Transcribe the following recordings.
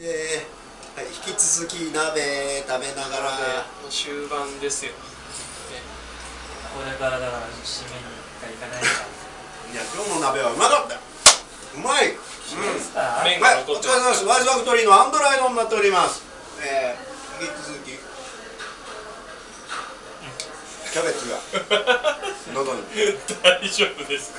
で、はい、引き続き鍋食べながら。終盤ですよ、ね、これからだから締めに行かないか。いや今日の鍋はうまかった。うまい、うん、ですか麺はい、お疲れ様です。ワイズファクトリーのアンドライドになっております。えー、引き続き。キャベツが。喉に。大丈夫ですか？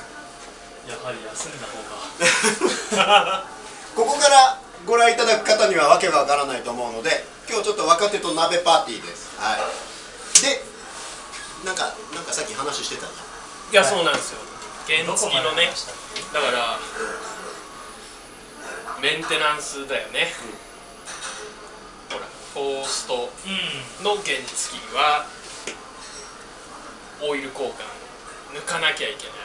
やはり休んだ方が。ここからご覧いただく方にはわけがわからないと思うので今日ちょっと若手と鍋パーティーです。はい。でなんかなんかさっき話してたじゃん。いやそうなんですよ。原付のねだからメンテナンスだよね、ほらフォーストうん。の原付はオイル交換抜かなきゃいけない。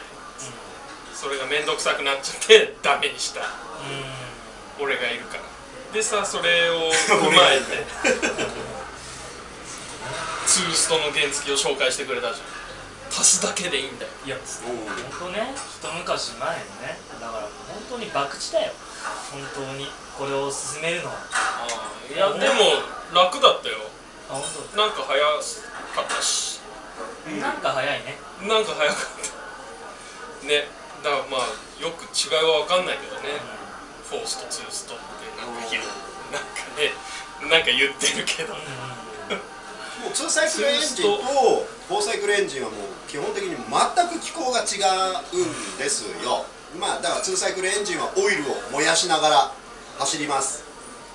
それが面倒くさくなっちゃってダメにした俺がいるから。でさそれを 踏まえて。ツーストの原付を紹介してくれたじゃん。足すだけでいいんだよ。いや本当ね。一昔前のね。だから本当に博打だよ。本当に。これを進めるのは。いやでも楽だったよ。あ本なんか早かったし。当なんか早いね。なんか早かった。ね。だからまあよく違いは分かんないけどねフォーストツーストってなんか言うなんかねなんか言ってるけど。もう2サイクルエンジンと4サイクルエンジンはもう基本的に全く機構が違うんですよ。まあだから2サイクルエンジンはオイルを燃やしながら走ります。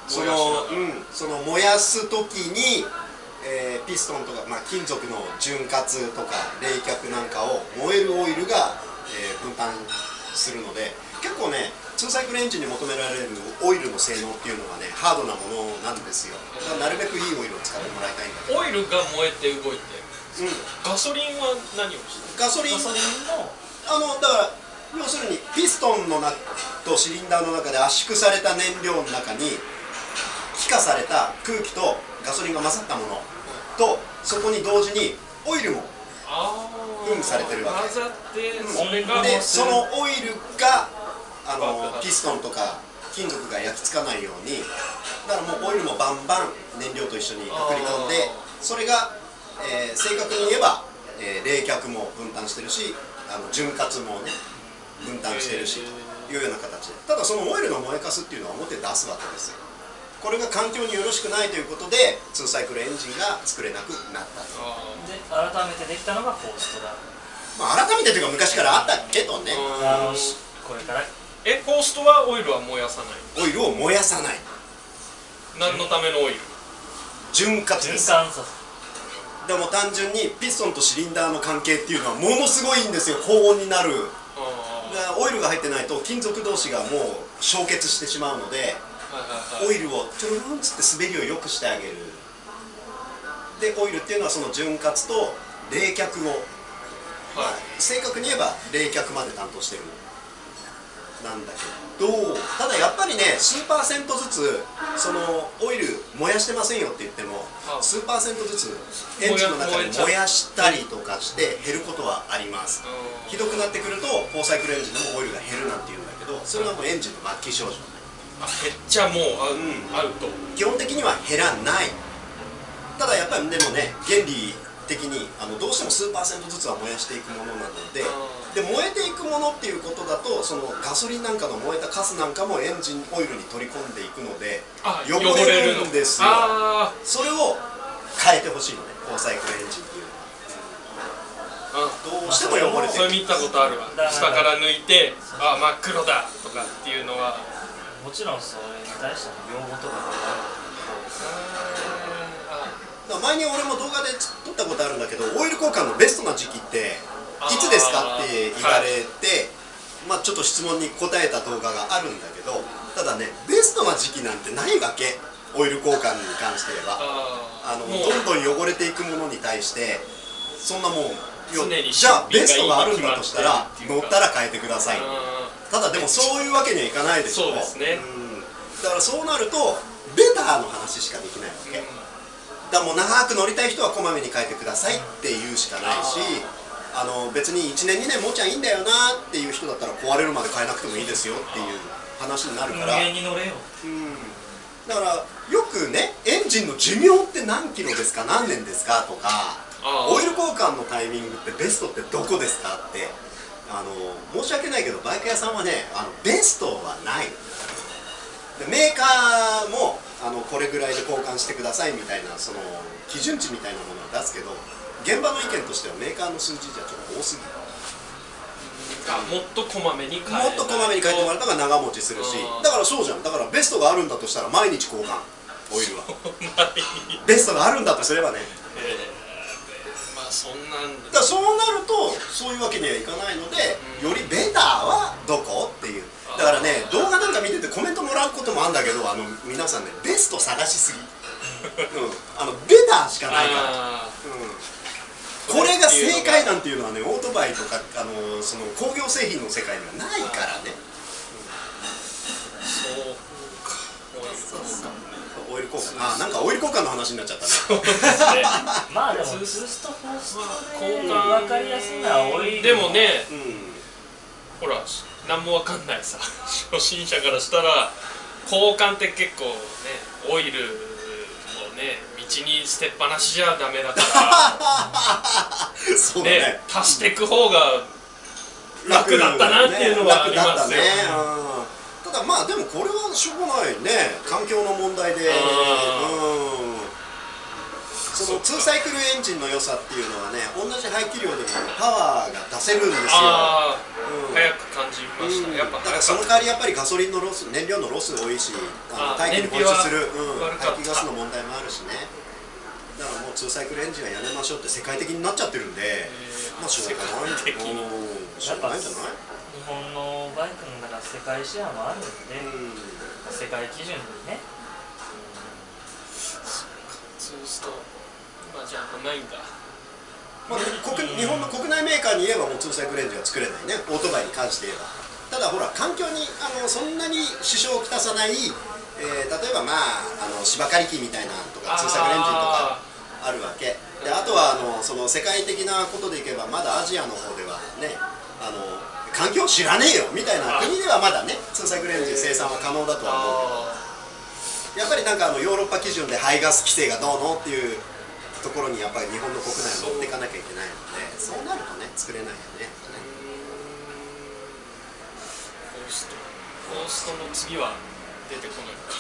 そのうんその燃やす時に、えーピストンとか、まあ、金属の潤滑とか冷却なんかを燃えるオイルが、えー分担するので結構ね2サイクルエンジンに求められるオイルの性能っていうのはねハードなものなんですよ。だからなるべくいいオイルを使ってもらいたいんだけど。オイルが燃えて動いて。うん。ガソリンは何をしてガソリン？ガソリンの？あのだから要するにピストンの中とシリンダーの中で圧縮された燃料の中に気化された空気とガソリンが混ざったものとそこに同時にオイルもああうんされてるわけ。混ざってうん。でそのオイルがあのピストンとか金属が焼き付かないようにだからもうオイルもバンバン燃料と一緒に送り込んでそれが、えー正確に言えば、えー冷却も分担してるしあの潤滑もね分担してるしというような形で。ただそのオイルの燃えかすっていうのは表に出すわけですよ。これが環境によろしくないということで2サイクルエンジンが作れなくなった。と、あで改めてできたのがフォーストだまあ、改めてというか昔からあったけどね。これからえコーストはオイルは燃やさない？オイルを燃やさない。何のためのオイル？潤滑循です。環させでも単純にピストンとシリンダーの関係っていうのはものすごいんですよ。高温になる。オイルが入ってないと金属同士がもう焼結してしまうのであはいはいはい。オイルをトゥルルンっつって滑りを良くしてあげる。でオイルっていうのはその潤滑と冷却を、まあはい。正確に言えば冷却まで担当してるなんだけどただやっぱりね数パーセントずつそのオイル燃やしてませんよって言ってもあ数パーセントずつエンジンの中で燃やしたりとかして減ることはあります。うん。ひどくなってくると4サイクルエンジンでもオイルが減るなんて言うんだけどそれはもうエンジンの末期症状。あ減っちゃもうアウ,、うんアウト基本的には減らない。ただやっぱりでもね原理的にあのどうしても数パーセントずつは燃やしていくものなのでで燃えていくものっていうことだとそのガソリンなんかの燃えたカスなんかもエンジンオイルに取り込んでいくのであ汚れるんですよ。あそれを変えてほしいのね4サイクルエンジンっていうの。はどうしても汚れてそれ見たことあるわ。下から抜いてあ真っ黒だとかっていうのは。もちろんそれに対しての用語とかがあだから前に俺も動画で撮ったことあるんだけどオイル交換のベストな時期っていつですかって言われて、まあちょっと質問に答えた動画があるんだけどただねベストな時期なんてないわけオイル交換に関して言えば。あのどんどん汚れていくものに対してそんなもんじゃあベストがあるんだとしたら乗ったら変えてください。あただでもそういうわけにはいかないでしょ。そうですね。うん。だからそうなるとベターの話しかできないわけ、ーだもう長く乗りたい人はこまめに変えてくださいって言うしかないしあの別に1年2年もうちゃんいいんだよなっていう人だったら壊れるまで変えなくてもいいですよっていう話になるから、無限に乗れよ。うん、だからよくねエンジンの寿命って何キロですか何年ですかとかオイル交換のタイミングってベストってどこですかってあの申し訳ないけどバイク屋さんはねあのベストはない。でメーカーもあのこれぐらいで交換してくださいみたいなその基準値みたいなものを出すけど現場の意見としてはメーカーの数字じゃちょっと多すぎる。あもっとこまめに変えもっとこまめに書いてもらった方が長持ちするしう。んだからそうじゃん。だからベストがあるんだとしたら毎日交換オイルは。ベストがあるんだとすればね。えーまあそんなんだそうなるとそういうわけにはいかないので、うん。よりベターはどこ？っていう。だからね動画見ててコメントもらうこともあるんだけどあの皆さんねベスト探しすぎ、うん、あのベターしかないから、あうん、これが正解なんていうのはねオートバイとかあのその工業製品の世界にはないからね。ーそうか。オイル交換。あなんかオイル交換の話になっちゃったね。そうですね。まあでもツーストフォーストで交換。分かりやすいのは多いでもねうん。ほら何もわかんないさ。初心者からしたら交換って結構ねオイルをね道に捨てっぱなしじゃダメだか そうだね。らね足していく方が楽だったなっていうのはありますねうん。ただまあでもこれはしょうがないね。環境の問題で。あうん。そのツーサイクルエンジンの良さっていうのはね同じ排気量でもパワーが出せるんですよ。うん早く感じました、うんやっぱだからその代わりやっぱりガソリンのロス燃料のロス多いしあのあ大気に放出する、うん、排気ガスの問題もあるしね。だからもうツーサイクルエンジンはやめましょうって世界的になっちゃってるんで、まあしょうがない。世界的に。うんしょうがないんじゃない？日本のバイクの中世界シェアもあるんで、うん。世界基準にね。ツーストまあじゃあないんだ。まあ、国日本の国内メーカーに言えばもうツーサイクルエンジンは作れないね。オートバイに関して言えばただほら環境にあのそんなに支障をきたさない、えー例えばまああの芝刈り機みたいなのとかツー。サイクルエンジンとかあるわけ。であとはあのその世界的なことでいけばまだアジアの方ではねあの環境知らねえよみたいな国ではまだねツーサイクルエンジン生産は可能だとは思うあやっぱりなんかあのヨーロッパ基準で排ガス規制がどうのっていうところにやっぱり日本の国内を持っていかなきゃいけないのでそうなるとね作れないよねフォーストフォーストの次は出てこないのか。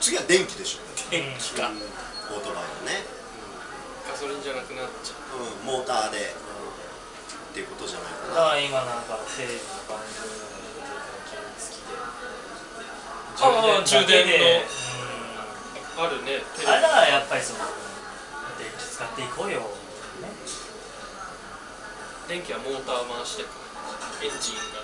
次は電気でしょ。電気か、オートバイのね、ガソリンじゃなくなっちゃう。うん、モーターで、っていうことじゃないかな。だから今なんかテレビの番組とかに出てた原付きで。充電充電のうん。あるねテレビ。あれだからやっぱりその電気使っていこうよ、ね、電気はモーター回してかエンジンが